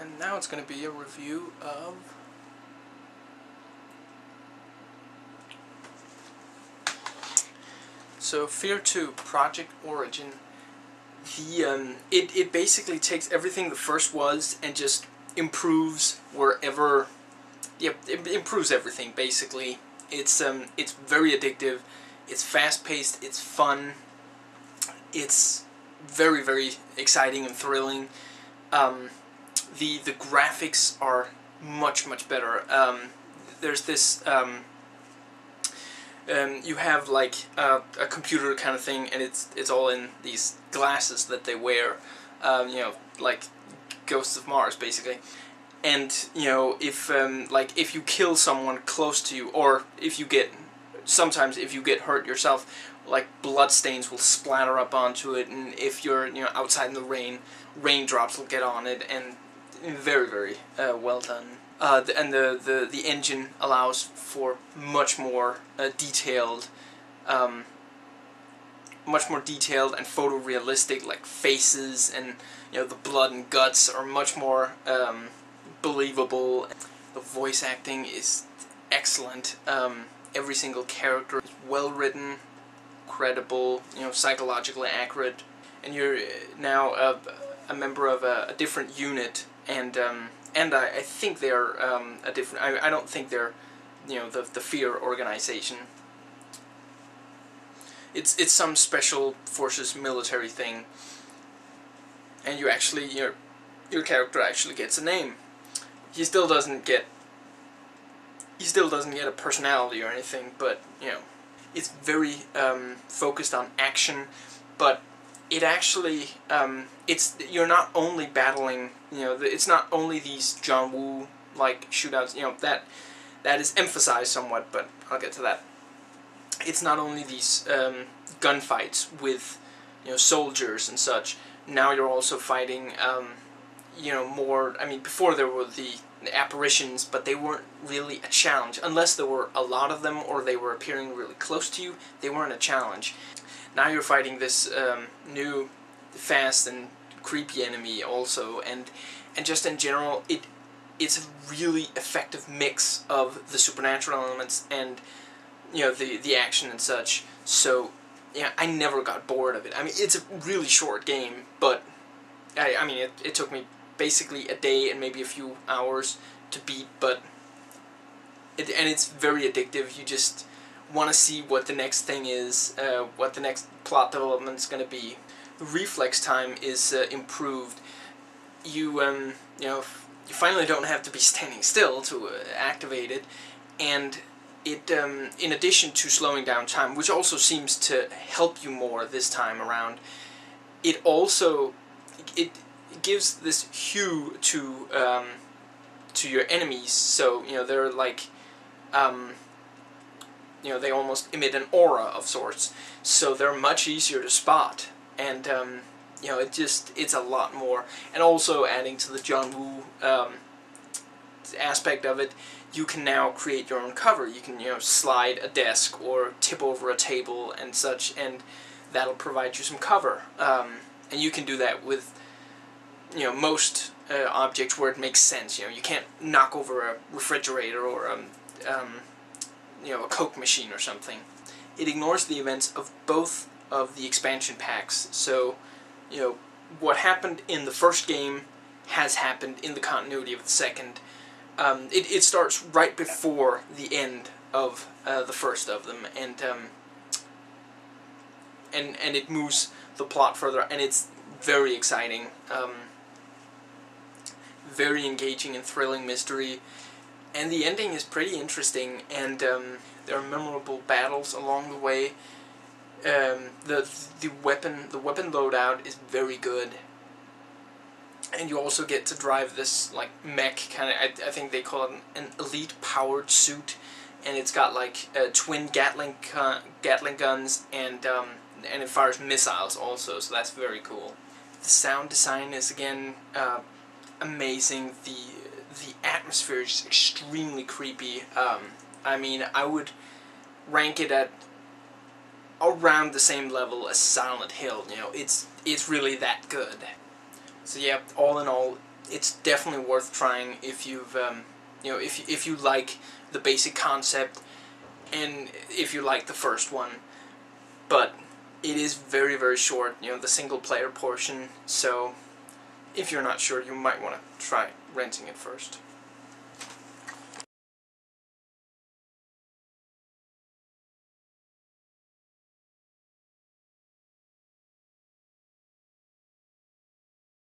And now it's going to be a review of So Fear 2 Project Origin. The um, it, it basically takes everything the first was and just improves wherever yep it improves everything basically. It's um it's very addictive it's fast paced it's fun it's very very exciting and thrilling. Um, the the graphics are much much better um, there's this um, um, you have like uh, a computer kind of thing, and it's it's all in these glasses that they wear, um, you know, like Ghosts of Mars, basically. And you know, if um, like if you kill someone close to you, or if you get sometimes if you get hurt yourself, like blood stains will splatter up onto it, and if you're you know outside in the rain, raindrops will get on it, and very very uh, well done. Uh, the, and the, the, the engine allows for much more uh, detailed, um, much more detailed and photorealistic, like faces and you know the blood and guts are much more um, believable. The voice acting is excellent. Um, every single character is well written, credible, you know, psychologically accurate, and you're uh, now a, a member of a, a different unit and um, and I, I think they're um, a different. I, I don't think they're, you know, the the Fear organization. It's it's some special forces military thing. And you actually your your character actually gets a name. He still doesn't get. He still doesn't get a personality or anything, but you know, it's very um, focused on action, but it actually um, it's you're not only battling you know it's not only these John Woo like shootouts you know that that is emphasized somewhat but I'll get to that. It's not only these um, gunfights with you know soldiers and such. Now you're also fighting um, you know more I mean before there were the, the apparitions but they weren't really a challenge. Unless there were a lot of them or they were appearing really close to you they weren't a challenge. Now you're fighting this um, new fast and creepy enemy also and and just in general it it's a really effective mix of the supernatural elements and you know the the action and such. So yeah I never got bored of it. I mean it's a really short game but I, I mean it, it took me basically a day and maybe a few hours to beat but it, and it's very addictive you just want to see what the next thing is, uh, what the next plot development is going to be. The reflex time is uh, improved. You, um, you know, you finally don't have to be standing still to uh, activate it, and it, um, in addition to slowing down time, which also seems to help you more this time around, it also it gives this hue to um, to your enemies. So you know they're like um, you know, they almost emit an aura of sorts. So they're much easier to spot. And, um, you know, it just, it's a lot more. And also adding to the John Woo um, aspect of it, you can now create your own cover. You can, you know, slide a desk or tip over a table and such, and that'll provide you some cover. Um, and you can do that with, you know, most uh, objects where it makes sense. You know, you can't knock over a refrigerator or um, um, you know, a Coke machine or something. It ignores the events of both of the expansion packs. So, you know, what happened in the first game has happened in the continuity of the second. Um, it, it starts right before the end of uh, the first of them, and um, and and it moves the plot further, and it's very exciting, um, very engaging and thrilling mystery and the ending is pretty interesting, and um, there are memorable battles along the way. Um, the the weapon the weapon loadout is very good, and you also get to drive this like mech kind of. I, I think they call it an, an elite powered suit, and it's got like uh, twin Gatling Gatling guns and um, and it fires missiles also. So that's very cool. The sound design is again uh, amazing. The the atmosphere is extremely creepy. Um, I mean, I would rank it at around the same level as Silent Hill. You know, it's it's really that good. So yeah, all in all, it's definitely worth trying if you've um, you know if if you like the basic concept and if you like the first one, but it is very very short. You know, the single player portion, so if you're not sure, you might want to try renting it first.